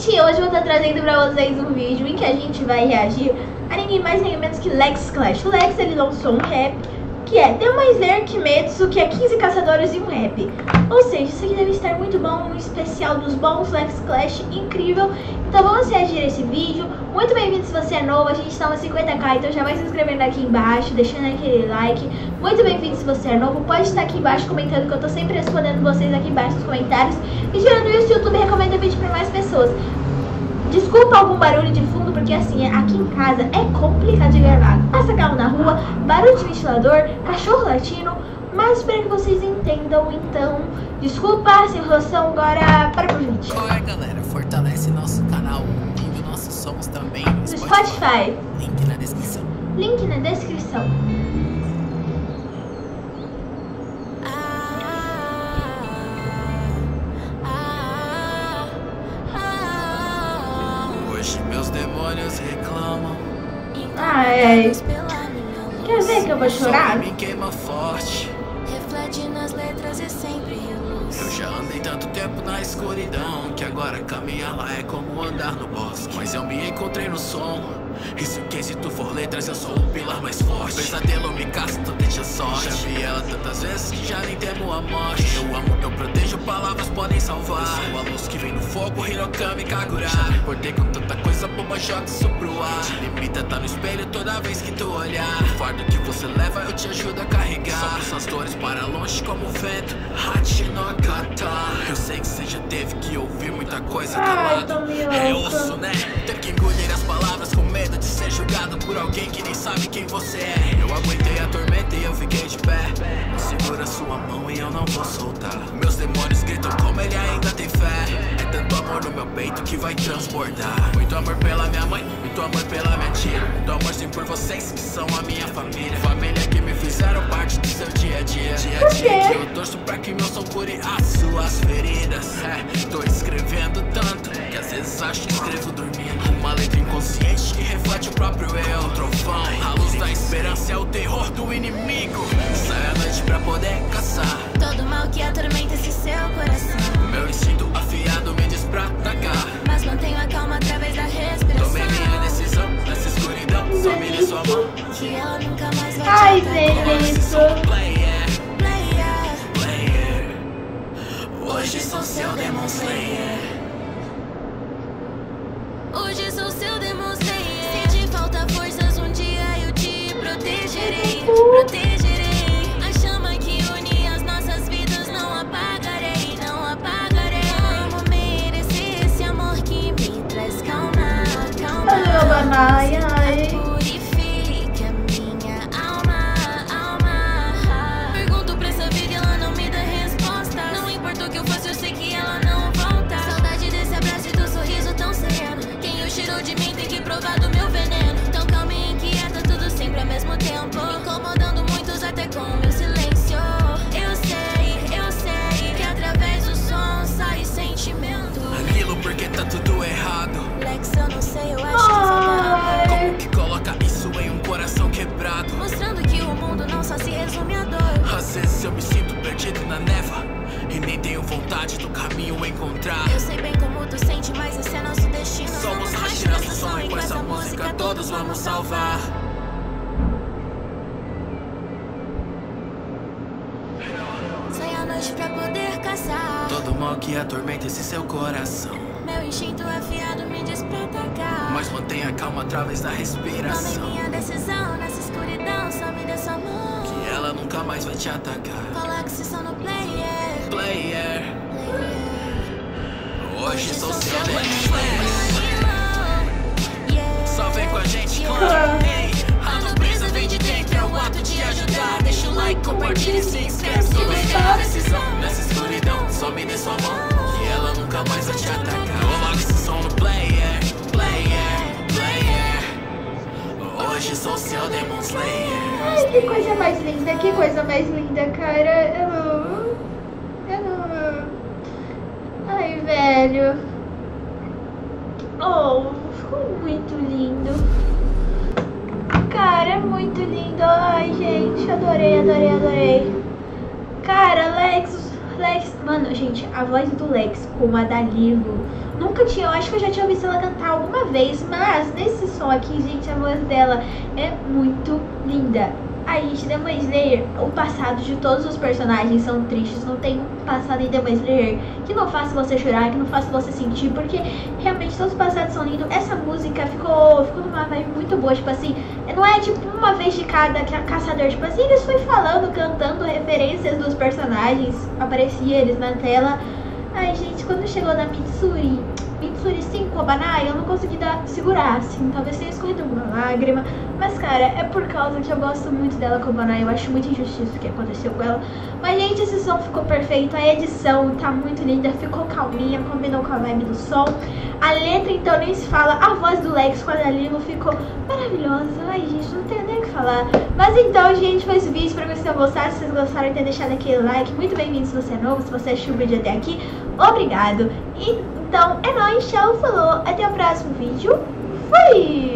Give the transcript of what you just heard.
gente, hoje eu vou estar trazendo pra vocês um vídeo em que a gente vai reagir a ninguém mais nem menos que Lex Clash. O Lex, ele lançou um rap que é mais ler Kimetsu, que é 15 caçadores e um rap. Ou seja, isso aqui deve estar muito bom, um especial dos bons Lex Clash, incrível. Então vamos reagir a esse vídeo. Muito bem-vindo se você é novo, a gente está no 50k, então já vai se inscrevendo aqui embaixo, deixando aquele like. Muito bem-vindo se você é novo, pode estar aqui embaixo comentando que eu tô sempre respondendo vocês aqui embaixo nos comentários. E tirando isso, o YouTube recomenda o vídeo para mais pessoas. Desculpa algum barulho de fundo, porque assim, aqui em casa é complicado de gravar. Passa carro na rua, barulho de ventilador, cachorro latino, mas espero que vocês entendam, então, desculpa essa enrolação, agora para pro vídeo. É, galera? Fortalece nosso canal, ouvindo nossos sons também no No Spotify. Spotify, Link na descrição. link na descrição. Ai, quer ver que eu vou chorar? me queima forte. Reflete nas letras e sempre. Eu já andei tanto tempo na escuridão que agora caminhar lá é como andar no bosque. Mas eu me encontrei no som. Isso que se tu for letras, eu sou o pilar mais forte. Pesadelo me caça, tu deixa sorte. Já vi ela tantas vezes que já nem temo a morte. Eu amo, palavras podem salvar. Eu sou a luz que vem do fogo, Hirokami Kagura. Já me portei com tanta coisa boba, joga isso pro ar. Te limita, tá no espelho toda vez que tu olhar. O fardo que você leva, eu te ajudo a carregar. Sopra suas dores para longe como o vento. Hachi no kata. Eu sei que você já teve que ouvir muita coisa calado. meio É osso, né? Ter que engolir as palavras com medo de ser julgado por alguém que nem sabe quem você é. Eu aguentei a tormenta e eu fiquei por vocês que são a minha família. Família que me fizeram parte do seu dia a dia. Dia a dia que eu torço pra que meu som cure as suas feridas. É, tô escrevendo tanto que às vezes acho que escrevo dormindo. Uma letra inconsciente que reflete o próprio eu. Um trovão, a luz da esperança é o terror do inimigo. Sai à noite pra poder caçar. Todo mal que atormenta esse seu coração. Só se resume a dor. Às vezes eu me sinto perdido na neva e nem tenho vontade do caminho encontrar. Eu sei bem como tu sente, mas esse é nosso destino. Somos Hashi nosso som e com essa música todos vamos salvar. Sai à noite pra poder caçar. Todo mal que atormenta esse seu coração. Meu instinto afiado me diz pra atacar. Mas mantenha calma através da Tomei respiração. minha decisão nessa escuridão, só me dê sua mão. Ela nunca mais vai te atacar. Coloque-se só no player. Player, player. hoje sou seu. Yeah. Só vem com a gente. Ei, a nobreza vem de dentro, é o ato de ajudar. Deixa o like, compartilha e se inscreve. Tomei minha decisão nessa escuridão. Só me dê sua mão, que ela nunca mais vai te atacar. Hoje sou seu Demon Slayer. Ai, que coisa mais linda, que coisa mais linda, cara. Eu não. Eu não. Ai, velho. Oh, ficou muito lindo. Cara, muito lindo. Ai, gente, adorei, adorei, adorei. Cara, Lex, mano, gente, a voz do Lex como a da Lilo. Nunca tinha, eu acho que eu já tinha ouvido ela cantar alguma vez, mas nesse som aqui, gente, a voz dela é muito linda. Aí, gente, Demon Slayer, o passado de todos os personagens são tristes. Não tem um passado em Demon Slayer que não faça você chorar, que não faça você sentir, porque realmente todos os passados são lindos. Essa música ficou, ficou numa vibe muito boa, tipo assim, não é tipo uma vez de cada caçador, tipo assim, eles foi falando, cantando referências dos personagens, aparecia eles na tela. Ai, gente, quando chegou na Mitsuri, Mitsuri 5, Kobanai, eu não consegui dar, segurar, assim, talvez tenha escorrido uma lágrima, mas, cara, é por causa que eu gosto muito dela, Kobanai, eu acho muito injustiça o que aconteceu com ela, mas, gente, esse som ficou perfeito, a edição tá muito linda, ficou calminha, combinou com a vibe do som, a letra, então, nem se fala, a voz do Lex com a Dalilo ficou maravilhosa, ai, gente, não tenho nem o que falar, mas, então, gente, foi esse vídeo, espero que vocês tenham gostado, se vocês gostaram, tenham deixado aquele like, muito bem-vindo se você é novo, se você assistiu o vídeo até aqui, obrigado, e então, é nóis, tchau, falou, até o próximo vídeo. Fui!